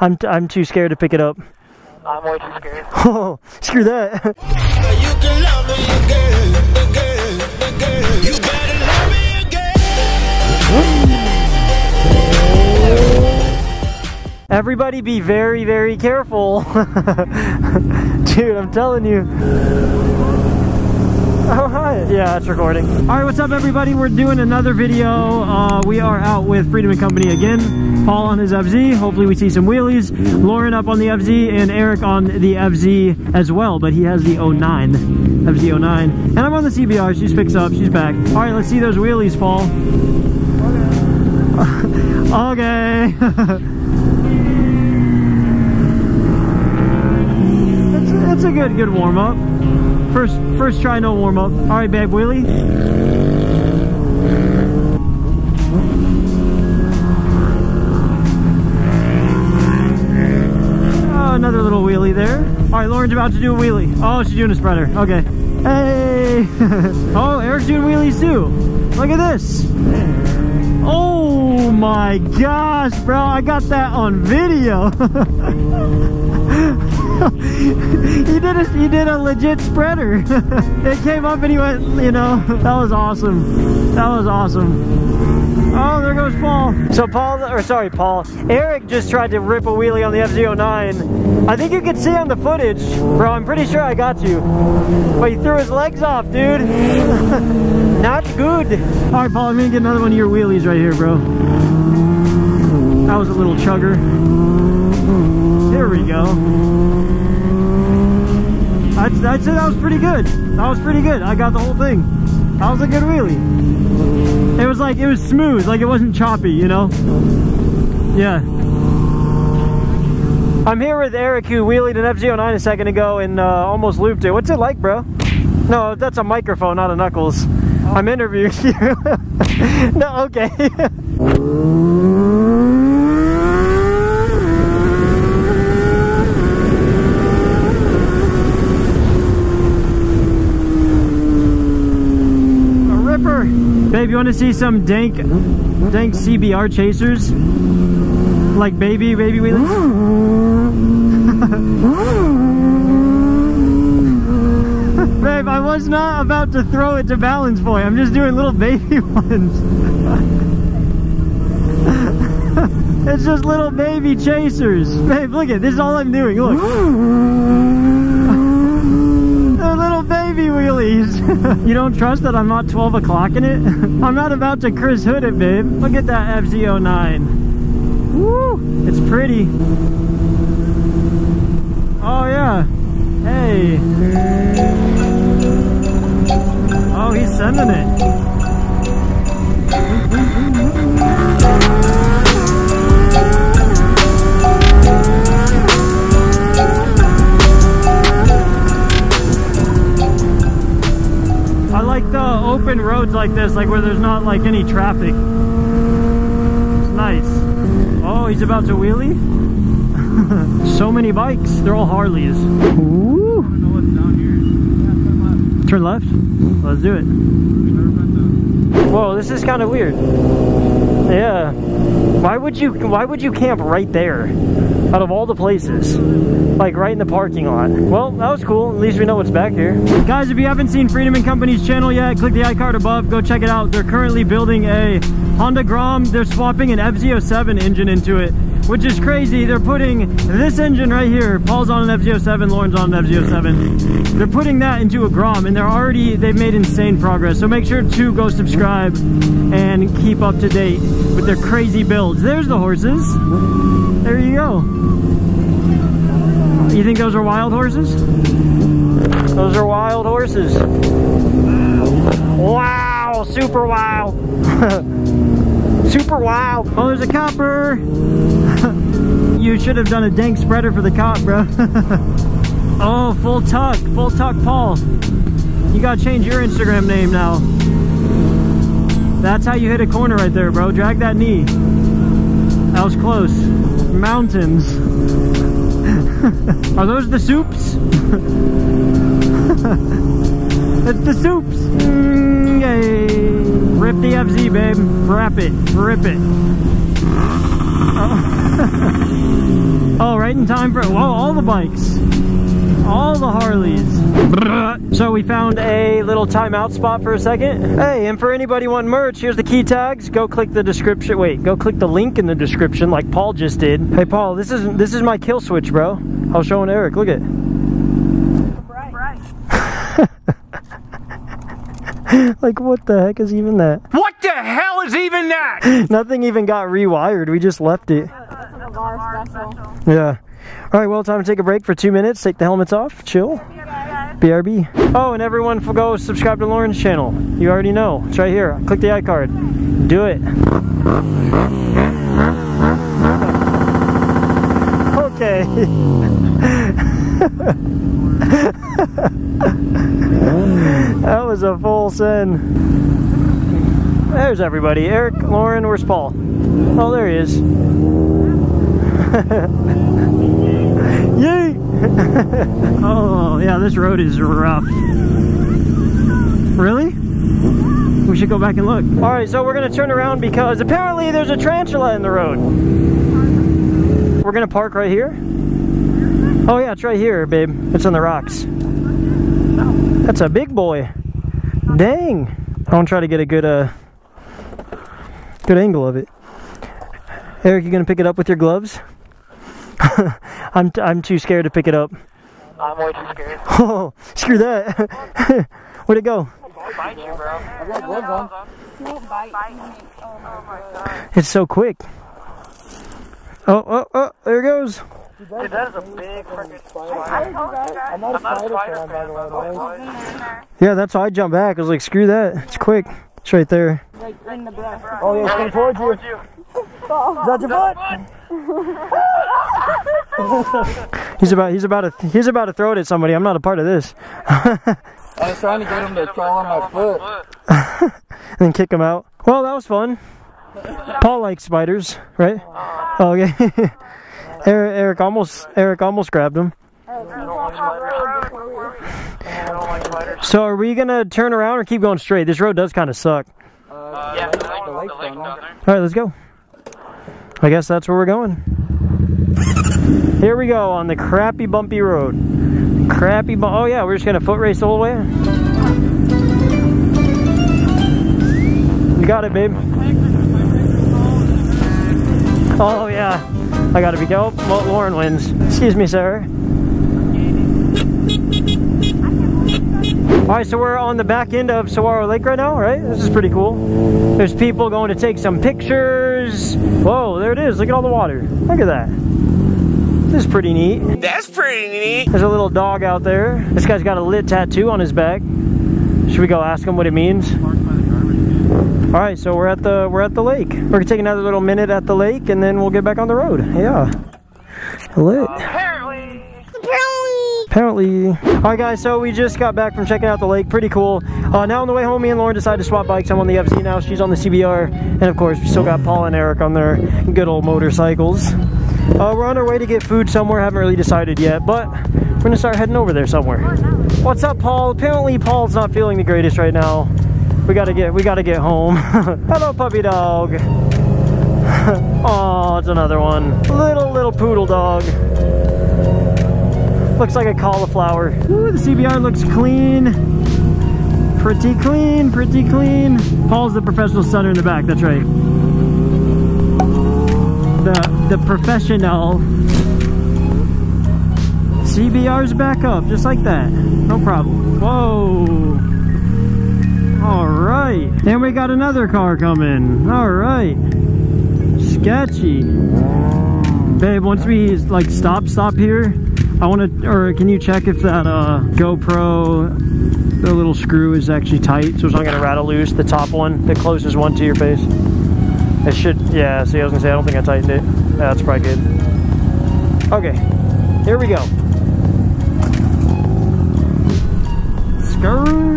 I'm, I'm too scared to pick it up. I'm way too scared. Oh, screw that. Everybody be very, very careful. Dude, I'm telling you. Oh, hi. Yeah, it's recording. All right, what's up, everybody? We're doing another video. Uh, we are out with Freedom and Company again. Paul on his FZ. Hopefully we see some wheelies. Lauren up on the FZ and Eric on the FZ as well, but he has the 09. FZ 09. And I'm on the CBR. She's fixed up. She's back. All right, let's see those wheelies, Paul. Okay. it's, it's a good, good warm up. First, first try, no warm up. All right, babe, wheelie. Oh, another little wheelie there. All right, Lauren's about to do a wheelie. Oh, she's doing a spreader. Okay. Hey. oh, Eric's doing wheelies too. Look at this. Oh my gosh, bro. I got that on video. he did a he did a legit spreader. it came up and he went, you know, that was awesome. That was awesome. Oh, there goes Paul. So Paul, or sorry, Paul. Eric just tried to rip a wheelie on the FZ09. I think you can see on the footage, bro. I'm pretty sure I got you. But he threw his legs off, dude. Not good. All right, Paul, I'm gonna get another one of your wheelies right here, bro. That was a little chugger. There we go. I'd, I'd say that was pretty good. That was pretty good. I got the whole thing. That was a good wheelie. It was like, it was smooth, like it wasn't choppy, you know? Yeah. I'm here with Eric who wheelied an FZ09 a second ago and uh, almost looped it. What's it like, bro? No, that's a microphone, not a knuckles. I'm interviewing you. no, okay. A ripper. Babe, you want to see some dank, dank CBR chasers? Like baby, baby wheelies? Babe, I was not about to throw it to Balance Boy. I'm just doing little baby ones. it's just little baby chasers. Babe, look at this. is all I'm doing. Look. They're little baby wheelies. you don't trust that I'm not 12 o'clock in it? I'm not about to Chris Hood it, babe. Look at that FZ09. Woo! It's pretty. Oh, yeah. Hey. Oh, he's sending it. Like this, like where there's not like any traffic. It's nice. Oh, he's about to wheelie? so many bikes. They're all Harleys. Ooh. Turn left? Let's do it. Whoa, this is kind of weird. Yeah. Why would you why would you camp right there? Out of all the places. Like right in the parking lot. Well, that was cool. At least we know what's back here. Guys, if you haven't seen Freedom and Company's channel yet, click the iCard above. Go check it out. They're currently building a Honda Grom. They're swapping an FZ07 engine into it, which is crazy. They're putting this engine right here. Paul's on an FZ07, Lauren's on an FZ07. They're putting that into a Grom and they're already, they've made insane progress. So make sure to go subscribe and keep up to date with their crazy builds. There's the horses. There you go. You think those are wild horses? Those are wild horses. Wow, super wild. super wild. Oh, there's a copper. you should have done a dank spreader for the cop, bro. oh, full tuck, full tuck Paul. You gotta change your Instagram name now. That's how you hit a corner right there, bro. Drag that knee. That was close. Mountains. Are those the soups? it's the soups. Mm. Yay. Rip the FZ, babe. Wrap it. Rip it. Oh. oh. right in time for, whoa, all the bikes. All the Harleys. So we found a little timeout spot for a second. Hey, and for anybody wanting merch, here's the key tags. Go click the description. Wait, go click the link in the description like Paul just did. Hey Paul, this is this is my kill switch, bro. I was showing Eric. Look at. like what the heck is even that? What the hell is even that? Nothing even got rewired. We just left it. Yeah. All right, well, time to take a break for two minutes. Take the helmets off. Chill. BRB. Oh, and everyone go subscribe to Lauren's channel. You already know. It's right here. Click the iCard. Do it. Okay. that was a full send. There's everybody. Eric, Lauren, where's Paul? Oh, there he is. Yay! oh, yeah, this road is rough. Really? We should go back and look. All right, so we're gonna turn around because apparently there's a tarantula in the road. We're gonna park right here. Oh yeah, it's right here, babe. It's on the rocks. That's a big boy. Dang. I want to try to get a good, uh, good angle of it. Eric, you gonna pick it up with your gloves? I'm, t- I'm too scared to pick it up. I'm way too scared. Oh, screw that. Where'd it go? Bite you, bro. I got gloves on. It's so quick. Oh, oh, oh, there it goes. Dude, that is a big freaking spider. I'm not a spider fan, by the way. Yeah, that's how I jumped back. I was like, screw that. It's quick. It's right there. Oh, yeah, it's coming towards you. Is that your foot? he's about he's about to he's about to throw it at somebody. I'm not a part of this. I was trying to get him to crawl on my foot. and then kick him out. Well, that was fun. Paul likes spiders, right? Uh-huh. Oh, okay. Eric, Eric almost Eric almost grabbed him. So are we gonna turn around or keep going straight? This road does kind of suck. All right, let's go. I guess that's where we're going. Here we go on the crappy bumpy road. Crappy bu- Oh yeah, we're just gonna foot race all the way. You got it, babe. Oh yeah, I gotta be oh, go. Well, Lauren wins. Excuse me, sir. All right, so we're on the back end of Saguaro Lake right now, right? This is pretty cool. There's people going to take some pictures. Whoa, there it is. Look at all the water. Look at that. This is pretty neat. That's pretty neat. There's a little dog out there. This guy's got a lit tattoo on his back. Should we go ask him what it means? All right, so we're at the we're at the lake. We're gonna take another little minute at the lake, and then we'll get back on the road. Yeah, lit. Apparently. Apparently. All right, guys, so we just got back from checking out the lake. Pretty cool. Uh, now on the way home, me and Lauren decided to swap bikes. I'm on the FZ now. She's on the CBR. And of course, we still got Paul and Eric on their good old motorcycles. Uh, we're on our way to get food somewhere. Haven't really decided yet, but we're gonna start heading over there somewhere. What's up, Paul? Apparently, Paul's not feeling the greatest right now. We gotta get we gotta get home. Hello, puppy dog. oh, it's another one. Little little poodle dog. Looks like a cauliflower. Ooh, the CBR looks clean. Pretty clean, pretty clean. Paul's the professional stunner in the back, that's right. The the professional. CBR's back up, just like that. No problem. Whoa. Alright. And we got another car coming. Alright. Sketchy. Babe, once we like stop, stop here, I want to, or can you check if that uh, GoPro, the little screw is actually tight, so it's not going to rattle loose, the top one, the closest one to your face. It should, yeah, see, I was going to say, I don't think I tightened it. Yeah, that's probably good. Okay, here we go.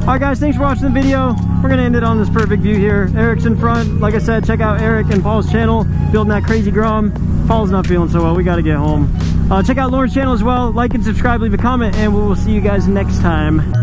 Skirt. Alright guys, thanks for watching the video. We're gonna end it on this perfect view here. Eric's in front. Like I said, check out Eric and Paul's channel, building that crazy Grom. Paul's not feeling so well, we gotta get home. Uh, check out Lauren's channel as well. Like and subscribe, leave a comment, and we will see you guys next time.